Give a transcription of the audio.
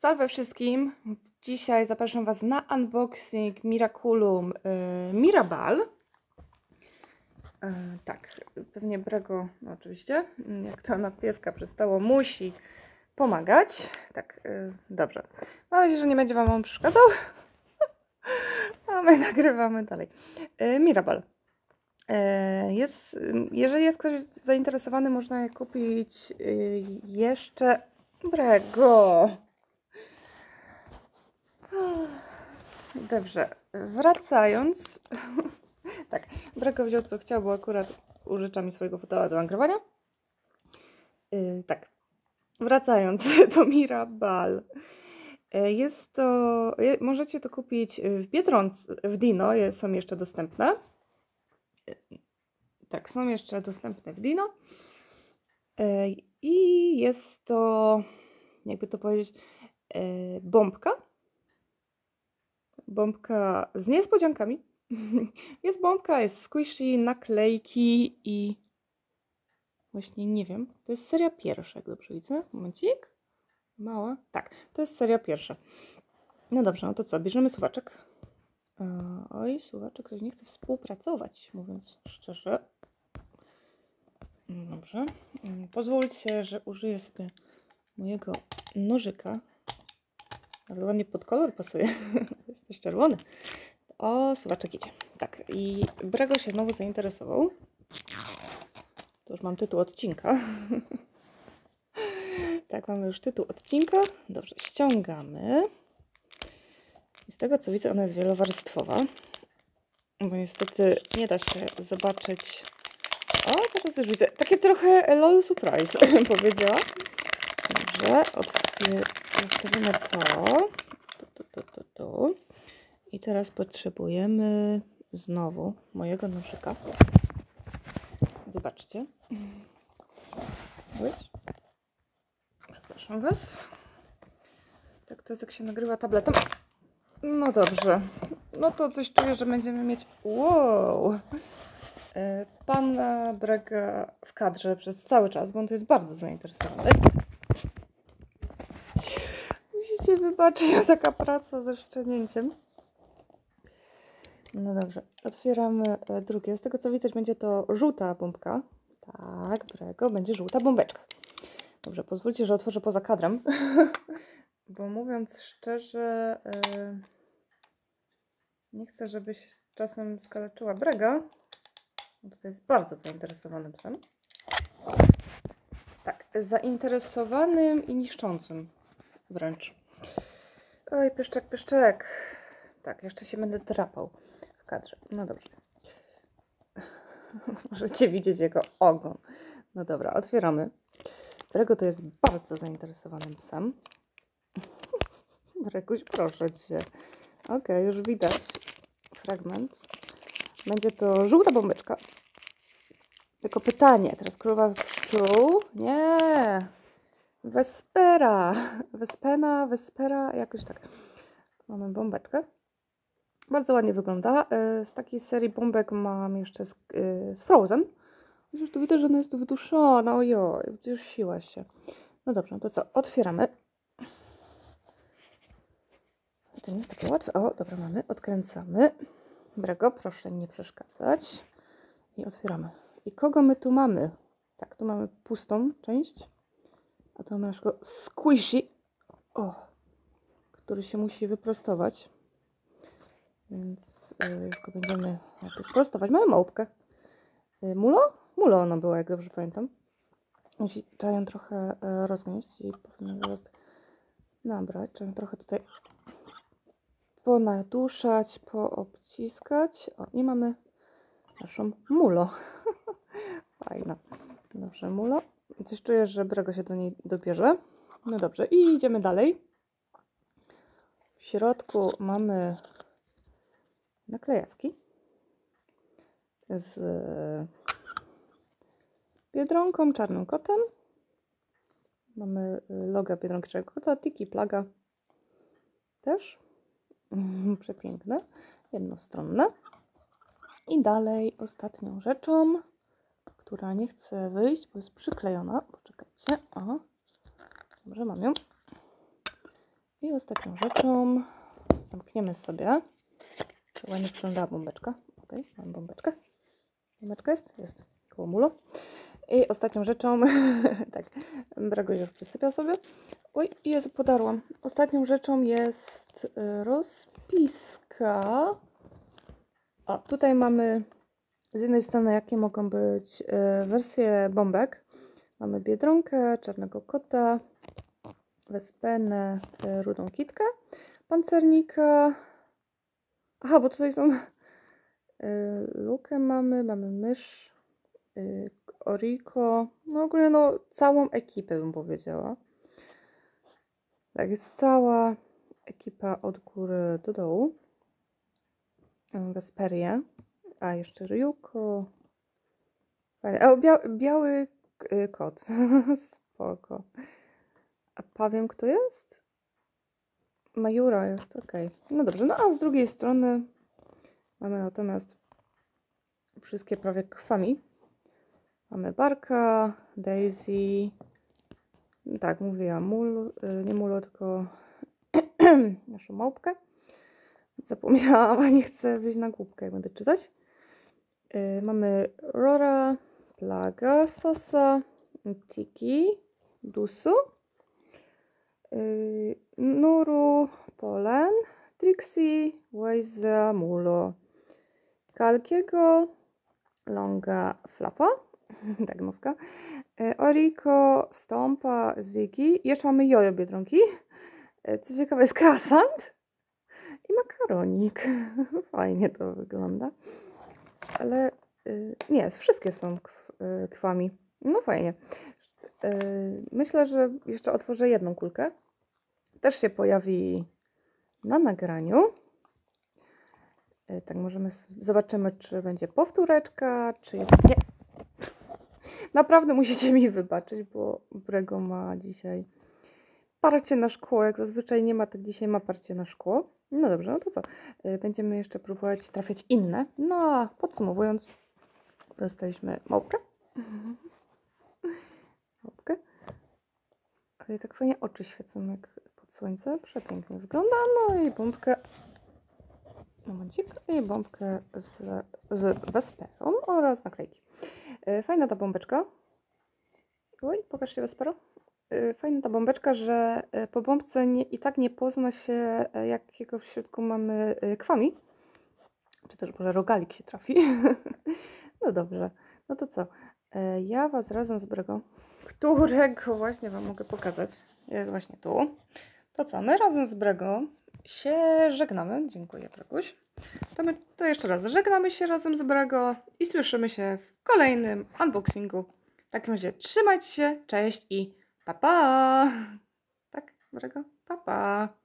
Salve wszystkim! Dzisiaj zapraszam Was na unboxing Miraculum y, Mirabal. Y, tak, pewnie Brego, no oczywiście, jak to na pieska przystało, musi pomagać. Tak, y, dobrze. Mam nadzieję, że nie będzie Wam on przeszkadzał. A my nagrywamy dalej. Y, Mirabal. Y, Jest, jeżeli jest ktoś zainteresowany, można je kupić y, jeszcze. Brego! Dobrze, wracając. tak, Breko wziął co chciał, bo akurat użycza mi swojego fotela do nagrywania. Yy, tak, wracając do Mirabal. Yy, Jest to, je- możecie to kupić w Biedronce, w Dino, je- są jeszcze dostępne. Tak, są jeszcze dostępne w Dino. I jest to, jakby to powiedzieć, bombka bombka z niespodziankami. Jest bombka, jest squishy, naklejki i właśnie nie wiem. To jest seria pierwsza, jak dobrze widzę. Momencik. Mała. Tak, to jest seria pierwsza. No dobrze, no to co? Bierzemy suwaczek. E, Oj, suwaczek ktoś nie chce współpracować, mówiąc szczerze. Dobrze. Mm, Pozwólcie, że użyję sobie mojego nożyka. Ale ładnie pod kolor pasuje. Jest też czerwony. O, suwaczek idzie. Tak, i Brego się znowu zainteresował. To już mam tytuł odcinka. tak, mamy już tytuł odcinka. Dobrze, ściągamy. I z tego co widzę, ona jest wielowarstwowa. Bo niestety nie da się zobaczyć. O, teraz już widzę. Takie trochę LOL surprise, powiedziała. Dobrze, otwier- zostawimy to. Tu, tu, tu, tu. I teraz potrzebujemy znowu mojego nożyka. Wybaczcie. Oj. Przepraszam Was. Tak to jest jak się nagrywa tabletem. No dobrze. No to coś czuję, że będziemy mieć... Wow! E, Pana Brega w kadrze przez cały czas, bo on tu jest bardzo zainteresowany. Musicie wybaczyć, taka praca ze szczenięciem. No dobrze, otwieramy e, drugie. Z tego co widać, będzie to żółta bombka. Tak, Brego, będzie żółta bombeczka. Dobrze, pozwólcie, że otworzę poza kadrem. Bo mówiąc szczerze, e, nie chcę, żebyś czasem skaleczyła Brega. Bo to jest bardzo zainteresowanym psem. Tak, zainteresowanym i niszczącym wręcz. Oj, pyszczek, pyszczek. Tak, jeszcze się będę drapał w kadrze. No dobrze. Możecie widzieć jego ogon. No dobra, otwieramy. Brego to jest bardzo zainteresowanym psem. Breguś, proszę cię. Okej, już widać fragment. Będzie to żółta bombeczka. Tylko pytanie, teraz królowa pszczół? Nie. Vespera. Vespena, Vespera, jakoś tak. Mamy bombeczkę. Bardzo ładnie wygląda. E, Z takiej serii bombek mam jeszcze z, e, z Frozen. Chociaż tu widzę, że ona jest tu wyduszona. Ojoj, wydusiła się. No dobrze, no to co? Otwieramy. To nie jest takie łatwe. O, dobra, mamy. Odkręcamy. Brego, proszę nie przeszkadzać. I otwieramy. I kogo my tu mamy? Tak, tu mamy pustą część. A mamy naszego squishy. O, który się musi wyprostować. Więc y, już go będziemy najpierw prostować. Mamy małpkę. Y, Mulo? Mulo ona była, jak dobrze pamiętam. Musi, trzeba ją trochę y, rozgnieść i powinna zaraz nabrać. Trzeba ją trochę tutaj ponaduszać, poobciskać. O, i mamy naszą mulo. Fajna. Dobrze, mulo. Coś czuję, że Brego się do niej dobierze. No dobrze, i idziemy dalej. W środku mamy naklejaski z Biedronką, czarnym kotem. Mamy loga Biedronki Czarnego Kota, Tiki Plaga też. Przepiękne, jednostronne. I dalej ostatnią rzeczą, która nie chce wyjść, bo jest przyklejona. Poczekajcie. O, dobrze, mam ją. I ostatnią rzeczą zamkniemy sobie. Chyba nie wciągnęła bombeczka. Ok, mam bombeczkę. Bombeczka jest? Jest. Koło mulo. I ostatnią rzeczą, tak, Brago już przysypia sobie. Oj, Jezu, podarłam. Ostatnią rzeczą jest y, rozpiska. O, tutaj mamy z jednej strony jakie mogą być y, wersje bombek. Mamy Biedronkę, Czarnego Kota, Wespenę, y, Rudą Kitkę, Pancernika. Aha, bo tutaj są Lukę mamy, mamy mysz, Oriko. No ogólnie no całą ekipę bym powiedziała. Tak, jest cała ekipa od góry do dołu. Vesperia. A, jeszcze Ryuko. O, bia biały y, kot. Spoko. A powiem, kto jest? Majura jest, ok. No dobrze, no a z drugiej strony mamy natomiast wszystkie prawie kwami. Mamy Barka, Daisy, tak, mówiłam, mul, y, nie mulo, tylko naszą małpkę. Zapomniałam, a nie chcę wyjść na głupkę, jak będę czytać. Yy, mamy Rora, Plaga, Sosa, Tiki, Dusu, yy, Nuru, Polen, Trixie, Wajza, Mulo, Kalkiego, Longa, Flafa, tak noska, E, Oriko, Stompa, Zygi. Jeszcze mamy jojo Biedronki. Co ciekawe jest krasant i makaronik. Fajnie to wygląda. Ale y, nie, wszystkie są y, kwami. No fajnie. Y, myślę, że jeszcze otworzę jedną kulkę. Też się pojawi na nagraniu. Tak, możemy zobaczymy, czy będzie powtóreczka, czy nie. Naprawdę musicie mi wybaczyć, bo Brego ma dzisiaj parcie na szkło. Jak zazwyczaj nie ma, tak dzisiaj ma parcie na szkło. No dobrze, no to co? Y, będziemy jeszcze próbować trafiać inne. No a podsumowując, dostaliśmy małpkę. Małpkę. Ale tak fajnie oczy świecą jak pod słońce. Przepięknie wygląda. No i bombkę. Momencik. I bombkę z, z Vesperą oraz naklejki. E, fajna ta bombeczka. Oj, pokaż się Vespero. E, fajna ta bombeczka, że e, po bombce nie, i tak nie pozna się, jakiego w środku mamy kwami. Czy też może rogalik się trafi. no dobrze. No to co? Ja Was razem z Brego, którego właśnie Wam mogę pokazać, jest właśnie tu. To co? My razem z Brego się żegnamy. Dziękuję, Breguś. To my to jeszcze raz żegnamy się razem z Brago i słyszymy się w kolejnym unboxingu. W takim razie trzymajcie się, cześć i pa pa! Tak, Brago? Pa pa!